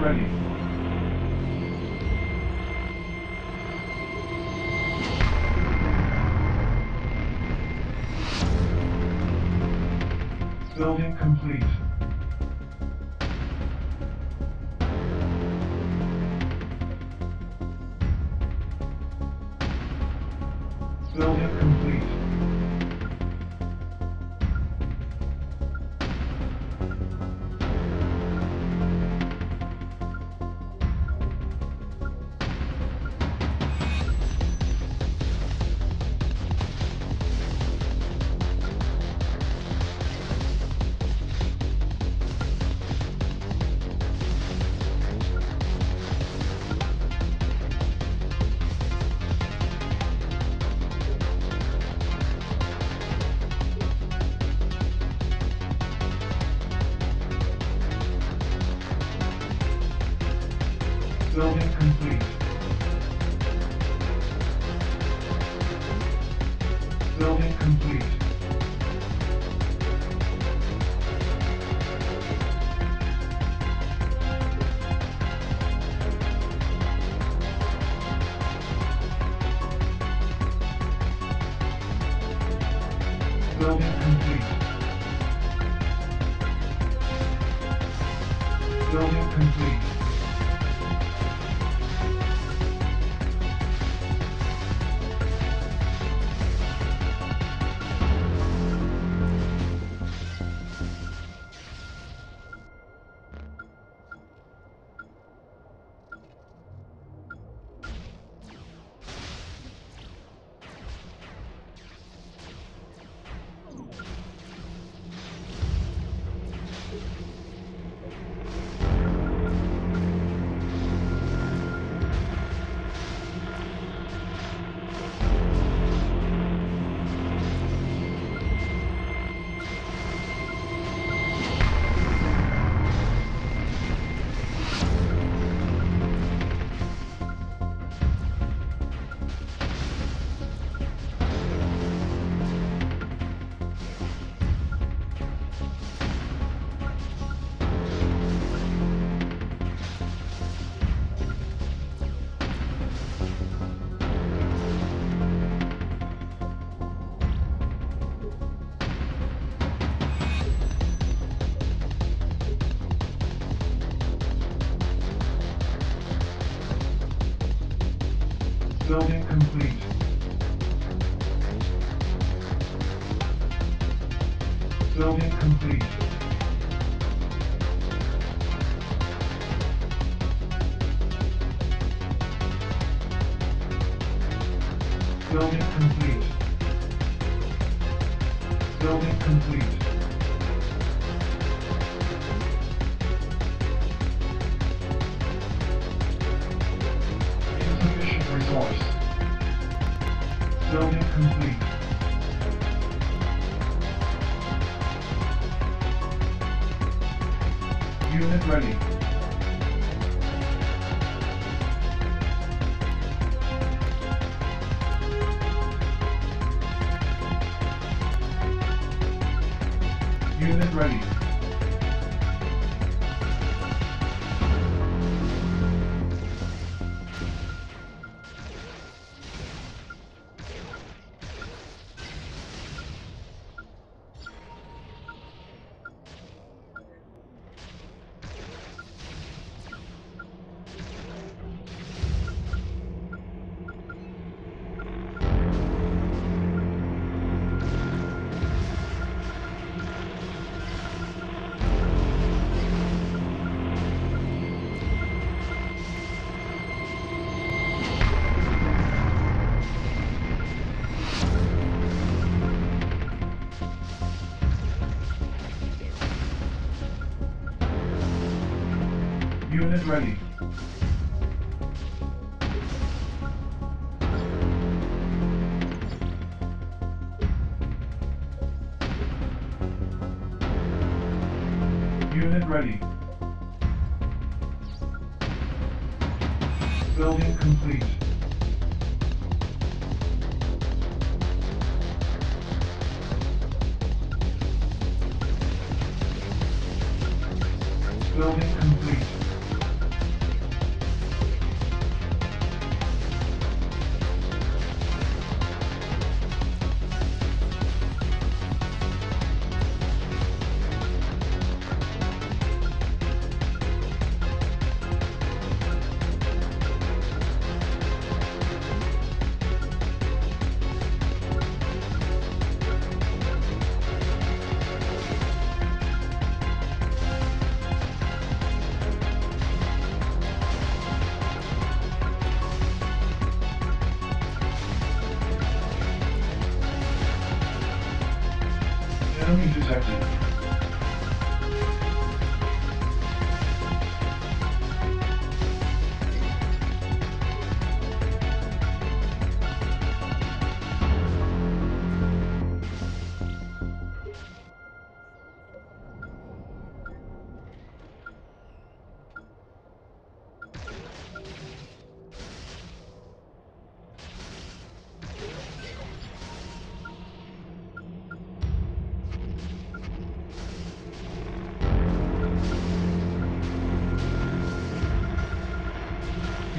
ready. Building complete. Building complete. Building complete. Building complete. Building complete. Building complete. Building complete. Building complete. Complete. Unit ready. Unit ready. Ready. Unit ready. Building complete.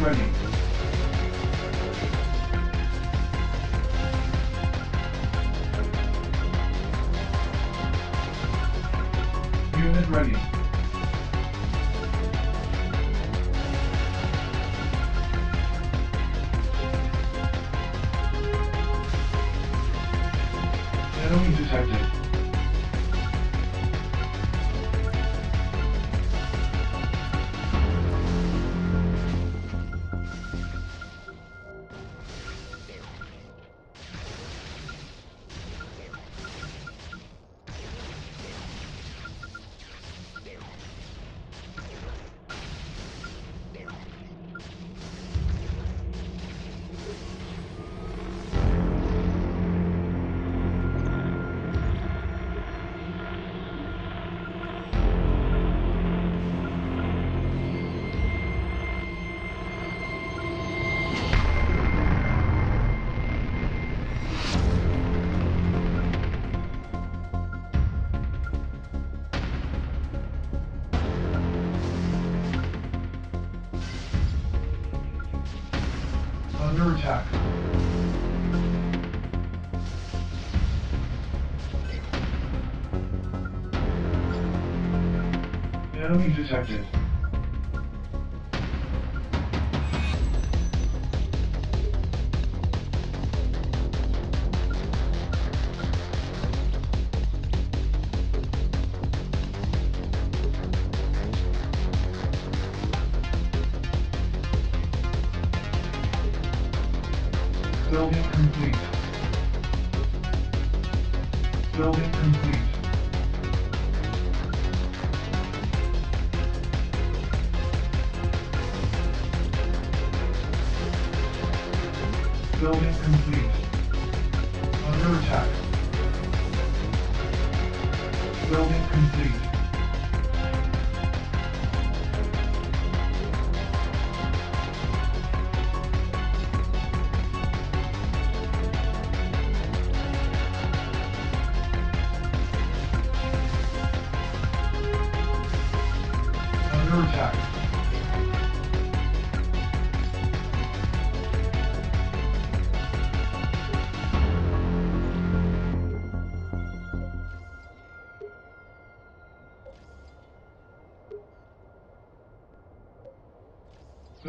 Unit Enemy detected. Building complete. Under attack. Building complete.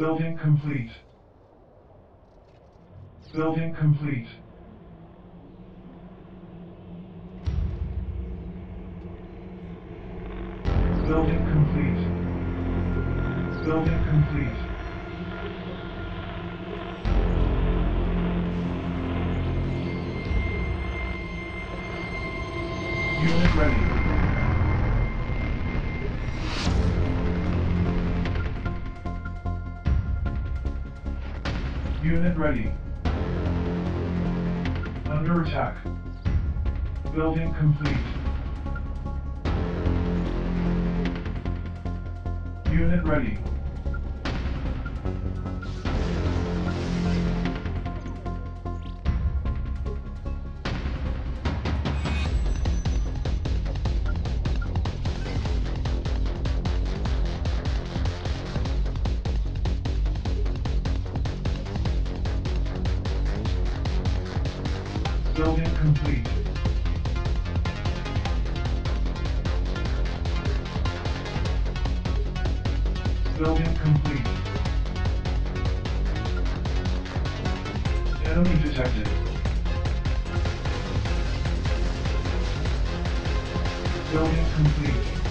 Building complete. Building complete. Building complete. Building complete. Unit ready. Unit ready. Under attack. Building complete. Unit ready. Building complete.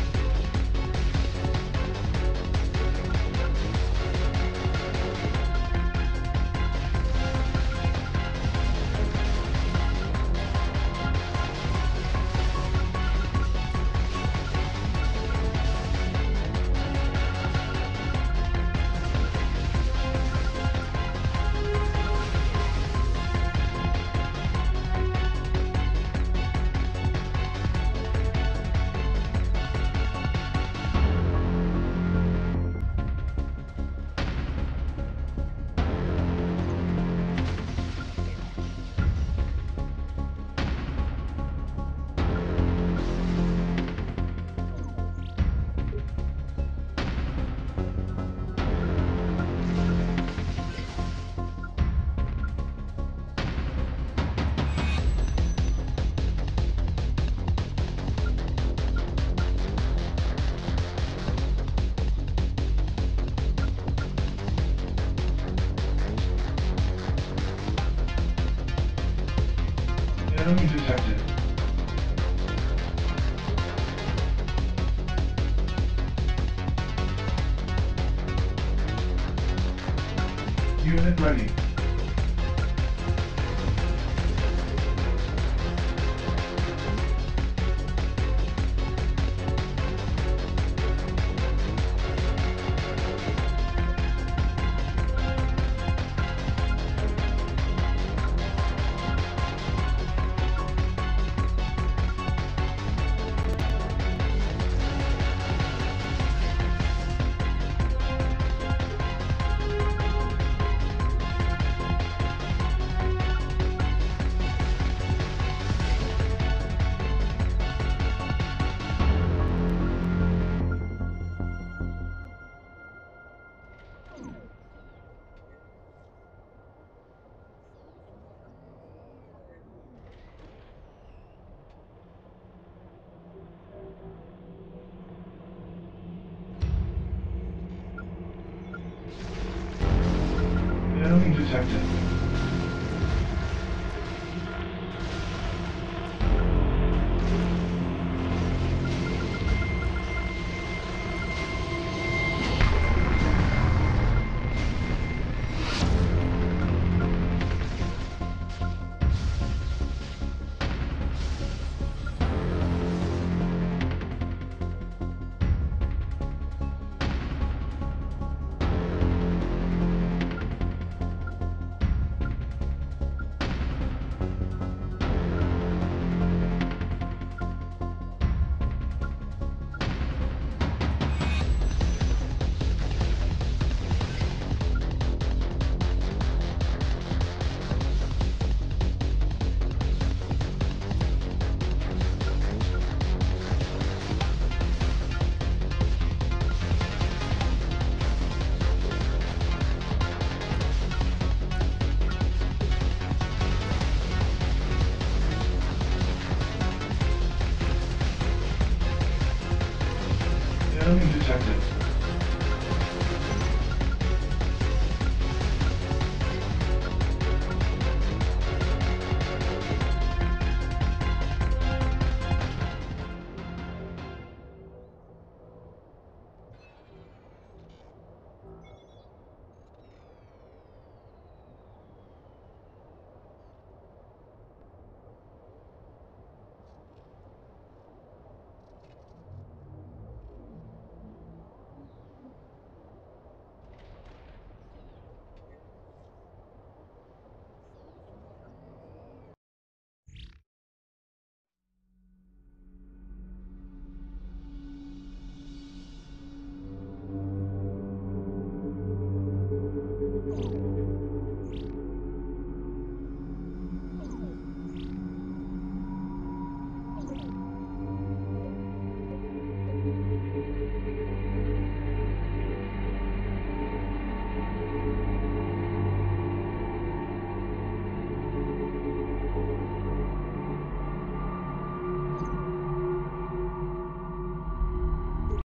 Enemy detected. Enemy detected.